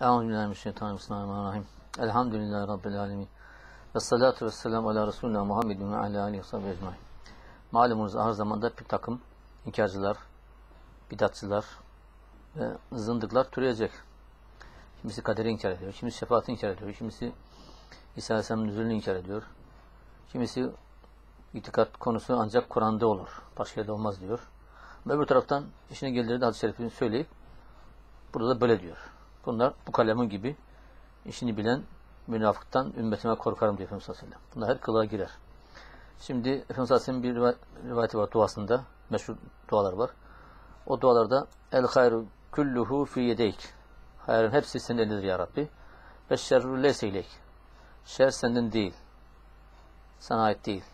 Euzubillahimineşşeytanirracim. Elhamdülillahi Rabbil alemin. Ve salatu ve selamu ala Resulina Muhammedin ve ala aleyhi sahibi ecmain. Malumunuz ahir zamanda bir takım inkarcılar, bidatçılar ve zındıklar türeyecek. Kimisi kaderi inkar ediyor, kimisi şefaati inkar ediyor, kimisi İsa Aleyhisselam'ın nüzulünü inkar ediyor. Kimisi itikat konusu ancak Kur'an'da olur, başka yerde olmaz diyor. Ve öbür taraftan işine geldiğinde de hadis-i şerifini söyleyip burada da böyle diyor. Bunlar bu kalemin gibi işini bilen münafıktan ümmetime korkarım diyor Efendimiz Aleyhisselam. Bunlar her kılığa girer. Şimdi Efendimiz Aleyhisselam'ın bir rivayeti var duasında. Meşhur dualar var. O dualarda El hayru kulluhu fi yedeyk. Hayrın hepsi senin elindedir ya Rabbi. Ve şerru leyse ileyk. Şer senden değil. Sana ait değil.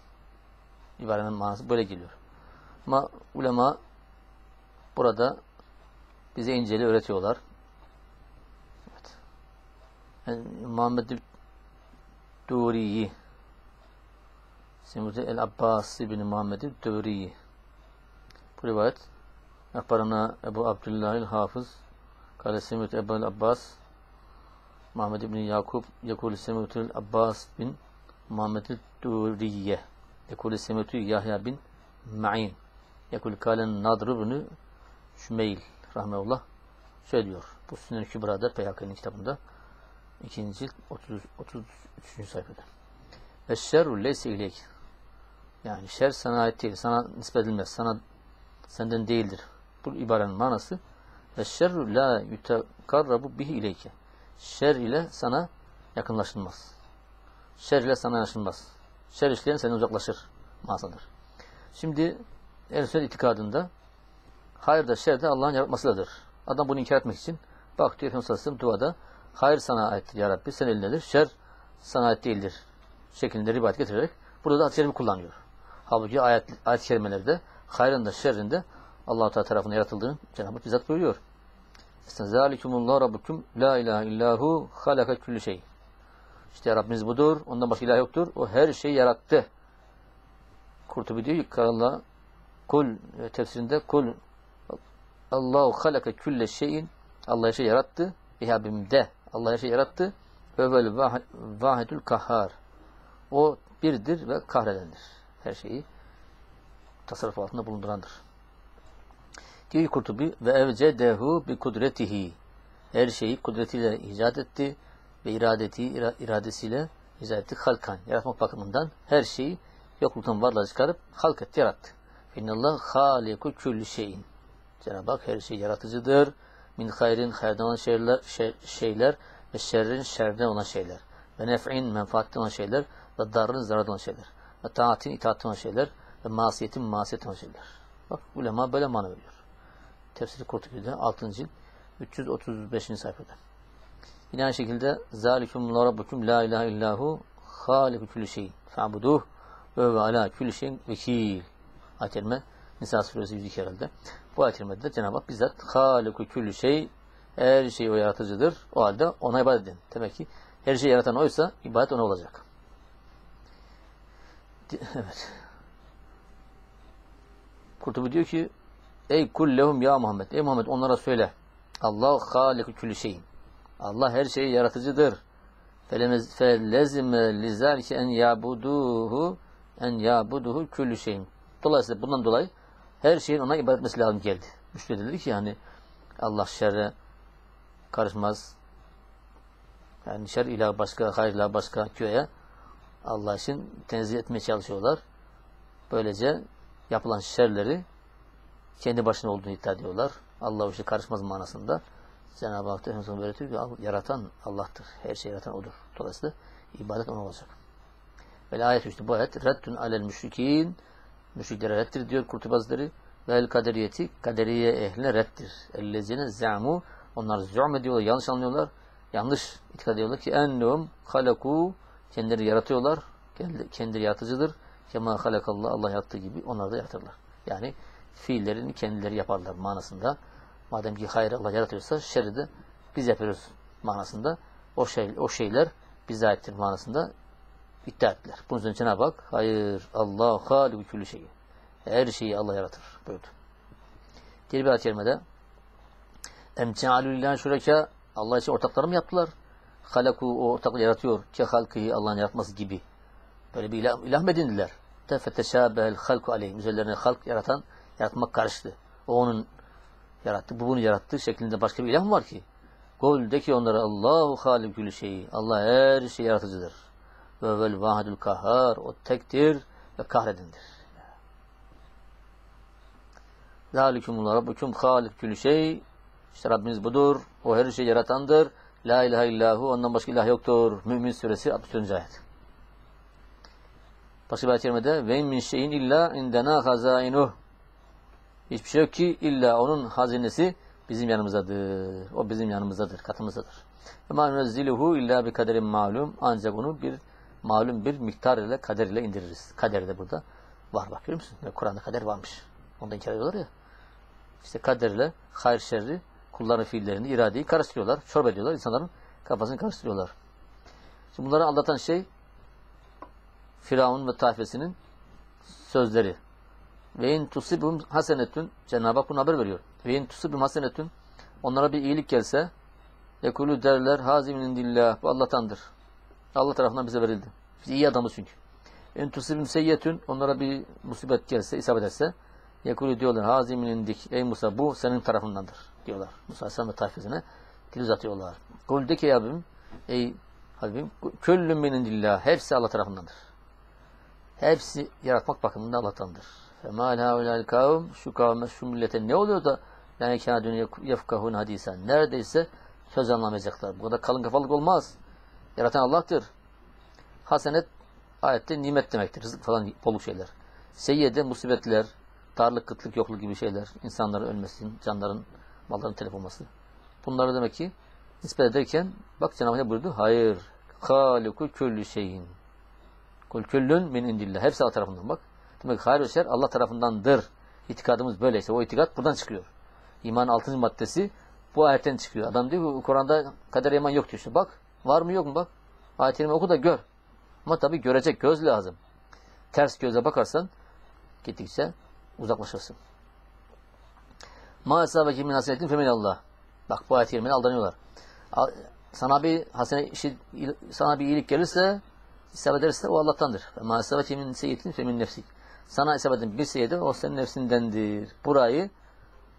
İbarenin manası böyle geliyor. Ama ulema burada bize inceli öğretiyorlar. Muhammed Duriyi Semudi el-Abbas ibn Muhammed Duriyi Bu rivayet Akbarana Ebu Abdullah el-Hafız Kale Semud Ebu el-Abbas Muhammed ibn Yakub Yekul Semud el-Abbas bin Muhammed Duriye Yekul Semud Yahya bin Ma'in Yekul Kalen Nadr ibn Şümeyl rahmetullah şöyle diyor. Bu Sünnen-i Kübra'da Peyhaki'nin kitabında 2. cilt 30, 33. sayfada. Ve şerru leyse ileyk. Yani şer sana ait değil. Sana nispet edilmez. Sana senden değildir. Bu ibarenin manası ve şerru la yutekarrabu bihi ileyke. Şer ile sana yakınlaşılmaz. Şer ile sana yakınlaşılmaz. Şer işleyen senden uzaklaşır. Manasıdır. Şimdi el itikadında hayır da şer de Allah'ın yaratmasıdır. Adam bunu inkar etmek için bak diyor Efendimiz Aleyhisselam duada hayır sana aittir ya Rabbi sen elindedir. Şer sana ait değildir. Şeklinde rivayet getirerek burada da hadis kullanıyor. Halbuki ayet, ayet kelimelerde hayrın da şerrin de allah Teala tarafından yaratıldığını Cenab-ı Hak bizzat buyuruyor. Zalikumullah rabbukum la ilahe illahu halaka kulli şey. İşte Rabbimiz budur. Ondan başka ilah yoktur. O her şeyi yarattı. Kurtubi diyor ki Allah kul e, tefsirinde kul Allahu halaka külle şeyin Allah şeyi yarattı. İhabimde Allah her şeyi yarattı. Ve vel vahidül kahhar. O birdir ve kahredendir. Her şeyi tasarruf altında bulundurandır. Diyor Kurtubi ve evcedehu bi kudretihi. Her şeyi kudretiyle icat etti ve iradeti iradesiyle icat etti. Halkan yaratmak bakımından her şeyi yokluktan varlığa çıkarıp halk etti, yarattı. İnnallah haliku külli şeyin. Cenab-ı Hak her şey yaratıcıdır. Min hayrin hayırdan olan şeyler, şey, şeyler ve şerrin şerden olan şeyler. Ve nef'in menfaatten olan şeyler ve darrın zarardan olan şeyler. Ve taatin itaatten olan şeyler ve masiyetin masiyetten olan şeyler. Bak ulema böyle mana veriyor. Tefsiri Kurtubi'de 6. cilt 335. sayfada. Yine aynı şekilde zalikum rabbukum la ilahe illahu haliku kulli şeyin fa'buduh ve ve ala kulli şeyin vekil. Ayet-i Nisa suresi 102 herhalde. Bu ayet-i kerimede Cenab-ı Hak bizzat haliku külli şey her şey o yaratıcıdır. O halde ona ibadet edin. Demek ki her şeyi yaratan oysa ibadet ona olacak. Evet. Kurtubu diyor ki Ey kullehum ya Muhammed. Ey Muhammed onlara söyle. Allah haliku külli şeyin. Allah her şeyi yaratıcıdır. Felezime lizalike en yabuduhu en yabuduhu külli şeyin. Dolayısıyla bundan dolayı her şeyin ona ibadet etmesi lazım geldi. Müşteri dedi ki yani Allah şerre karışmaz. Yani şer ilah başka, hayır ilah başka köye Allah için tenzih etmeye çalışıyorlar. Böylece yapılan şerleri kendi başına olduğunu iddia ediyorlar. Allah o karışmaz manasında. Cenab-ı Hak da böyle diyor ki yaratan Allah'tır. Her şeyi yaratan O'dur. Dolayısıyla ibadet ona olacak. Ve ayet işte bu ayet reddün alel müşrikin müşriklere reddir diyor Kurtubi Hazretleri. Ve el kaderiyeti kaderiye ehline reddir. Ellezine za'mu onlar zûm ediyorlar, yanlış anlıyorlar. Yanlış itikad ediyorlar ki ennehum halaku kendileri yaratıyorlar. Kendileri yaratıcıdır. Kema halakallah Allah yarattığı gibi onlar da yaratırlar. Yani fiillerini kendileri yaparlar manasında. Madem ki hayır Allah yaratıyorsa şerri de biz yapıyoruz manasında. O şey o şeyler bize aittir manasında iddia ettiler. Bunun üzerine Cenab-ı Hak hayır Allah haliku külü şeyi. Her şeyi Allah yaratır buyurdu. Diğer bir ayet kerimede Em cealülillahi şureke Allah için ortakları mı yaptılar? Halaku o ortaklığı yaratıyor. Ke halkıyı Allah'ın yaratması gibi. Böyle bir ilah, ilah mı edindiler? Tefeteşâbehel halku aleyhim. Üzerlerine halk yaratan, yaratmak karıştı. O onun yarattı, bu bunu yarattı şeklinde başka bir ilah mı var ki? Kul de ki onlara Allahu halikül şeyi. Allah her şey yaratıcıdır. Ve vel vahidül kahhar. O tektir ve kahredindir. Zalikumullah Rabbukum halikül şey. İşte Rabbimiz budur. O her şeyi yaratandır. La ilahe illahu. Ondan başka ilah yoktur. Mümin suresi 64. ayet. Başka bir ayet kerimede ve min şeyin illa indena hazainuh. Hiçbir şey yok ki illa onun hazinesi bizim yanımızdadır. O bizim yanımızdadır, katımızdadır. Ve ma illa bi kaderin malum. Ancak onu bir malum bir miktar ile kader ile indiririz. Kader de burada var bak görüyor musun? Kur'an'da kader varmış. Onda inkar ediyorlar ya. İşte kaderle hayır şerri kulların fiillerini, iradeyi karıştırıyorlar. Çorba ediyorlar. insanların kafasını karıştırıyorlar. Şimdi bunları anlatan şey Firavun ve tayfesinin sözleri. Ve in tusibum hasenetun Cenab-ı Hak haber veriyor. Ve in tusibum hasenetun onlara bir iyilik gelse yekulü derler hazimin dillah bu Allah'tandır. Allah tarafından bize verildi. Biz iyi adamız çünkü. En tusibum seyyetun onlara bir musibet gelse, isabet etse yekulü diyorlar hazimin indik. Ey Musa bu senin tarafındandır diyorlar. Musa Aleyhisselam ve tayfesine dil uzatıyorlar. Kul de ki ya Habibim, ey Habibim küllün minin dillah hepsi Allah tarafındandır. Hepsi yaratmak bakımından Allah'tandır. Femâ lâ kavm şu kavme şu millete ne oluyor da yani kâdûn yefkahûn hadîsen. Neredeyse söz anlamayacaklar. Bu kadar kalın kafalık olmaz. Yaratan Allah'tır. Hasenet ayette nimet demektir. Rızık falan bolluk şeyler. Seyyede musibetler, darlık, kıtlık, yokluk gibi şeyler. insanların ölmesi, canların, malların telef olması. Bunları demek ki nispet ederken bak Cenab-ı Hak buyurdu. Hayır. Haliku küllü şeyin. Kul küllün min indillah. Hepsi Allah tarafından bak. Demek hayır ve şer Allah tarafındandır. İtikadımız böyleyse. O itikat buradan çıkıyor. İman 6. maddesi bu ayetten çıkıyor. Adam diyor ki Kur'an'da kader iman yok diyor. İşte bak var mı yok mu bak. Ayet-i oku da gör. Ama tabi görecek göz lazım. Ters göze bakarsan gittikçe uzaklaşırsın. Ma esabeki min hasenetin femin Allah. Bak bu ayet-i aldanıyorlar. Sana bir hasene sana bir iyilik gelirse isabet ederse o Allah'tandır. Ma esabeki min seyyitin femin nefsik. Sana isabet bir seyyede o senin nefsindendir. Burayı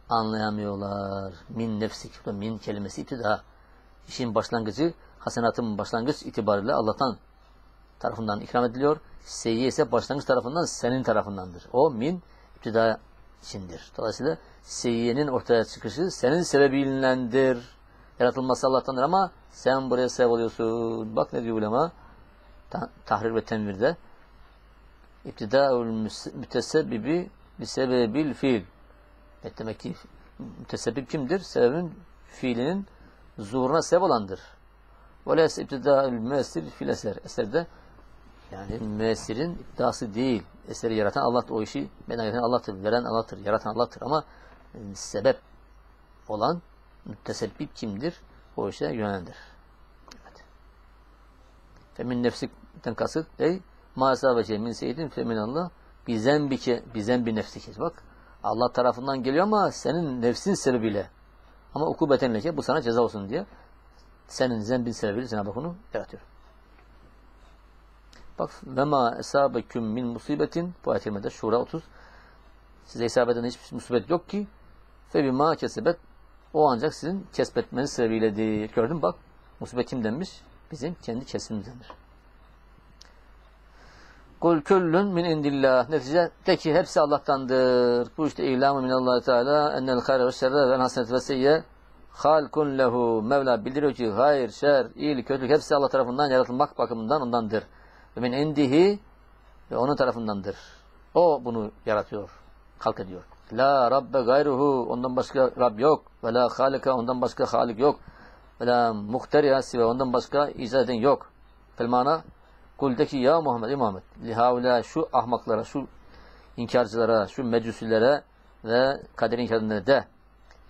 anlayamıyorlar. Min nefsik. Min kelimesi iptida. İşin başlangıcı, hasenatın başlangıç itibariyle Allah'tan tarafından ikram ediliyor. Seyyi ise başlangıç tarafından senin tarafındandır. O min iptida içindir. Dolayısıyla seyyiyenin ortaya çıkışı senin sebebiylendir. Yaratılması Allah'tandır ama sen buraya sebep oluyorsun. Bak ne diyor ulema? Tahrir ve tenvirde. İptidaul mütesebbibi bi sebebil fiil. Evet, demek ki mütesebbip kimdir? Sebebin fiilinin zuhuruna sebep olandır. Ve leyse ibtidaül müessir fil eser. Eserde yani müessirin iddiası değil. Eseri yaratan Allah'tır. O işi meydana getiren Allah'tır. Veren Allah'tır. Yaratan Allah'tır. Ama e, sebep olan müttesebbip kimdir? O işe yönelendir. Evet. Femin nefsikten kasıt ey ma esabece min seyyidin femin Allah bizen bike bizen bir nefsike. Bak Allah tarafından geliyor ama senin nefsin sebebiyle. Ama ukubeten leke bu sana ceza olsun diye senin zembin sebebiyle Cenab-ı Hak onu yaratıyor. Bak ve ma esabeküm min musibetin bu ayet Şura 30 size hesap eden hiçbir musibet yok ki fe bima kesebet o ancak sizin kesbetmeniz sebebiyledir. Gördün bak musibet kim denmiş? Bizim kendi kesimimizdendir. Kul küllün min indillah. Netice de ki hepsi Allah'tandır. Bu işte ilamı minallah Teala ennel hayre ve şerre ve hasenet ve seyye halkun lehu. Mevla bildiriyor ki hayır, şer, iyilik, kötülük hepsi Allah tarafından yaratılmak bakımından ondandır. Ve min indihi ve onun tarafındandır. O bunu yaratıyor, halk ediyor. La rabbe gayruhu ondan başka Rab yok. Ve la halika ondan başka halik yok. Ve la muhteriyasi ve ondan başka icat eden yok. Felmana Kul de ki ya Muhammed, ey Muhammed, lihavla şu ahmaklara, şu inkarcılara, şu mecusilere ve kader inkarlarına de.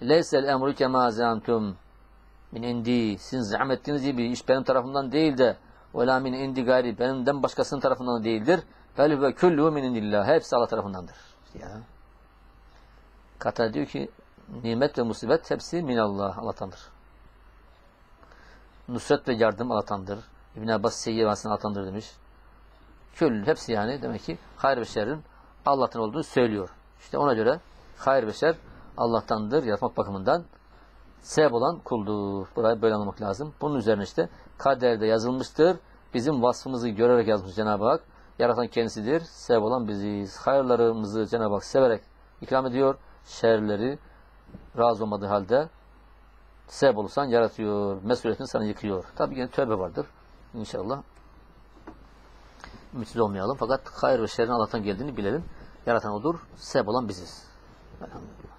Leysel emru kema zantum min indi. Sizin zahmet ettiğiniz gibi iş benim tarafımdan değil de ve la min indi gayri benimden başkasının tarafından değildir. Bel ve kullu min indillah. Hepsi Allah tarafındandır. Ya. Kata diyor ki nimet ve musibet hepsi minallah. Allah'tandır. Nusret ve yardım Allah'tandır. İbn Abbas seyyi ve hasen Allah'tandır demiş. Küll hepsi yani demek ki hayır ve şerrin Allah'tan olduğunu söylüyor. İşte ona göre hayır ve şer Allah'tandır yaratmak bakımından sebep olan kuldur. Burayı böyle anlamak lazım. Bunun üzerine işte kaderde yazılmıştır. Bizim vasfımızı görerek yazmış Cenab-ı Hak. Yaratan kendisidir. Sebep olan biziz. Hayırlarımızı Cenab-ı Hak severek ikram ediyor. Şerleri razı olmadığı halde sebep olursan yaratıyor. Mesuliyetini sana yıkıyor. Tabi yine tövbe vardır. İnşallah. Ümitsiz olmayalım. Fakat hayır ve şerrin Allah'tan geldiğini bilelim. Yaratan odur. Sebep olan biziz. Elhamdülillah.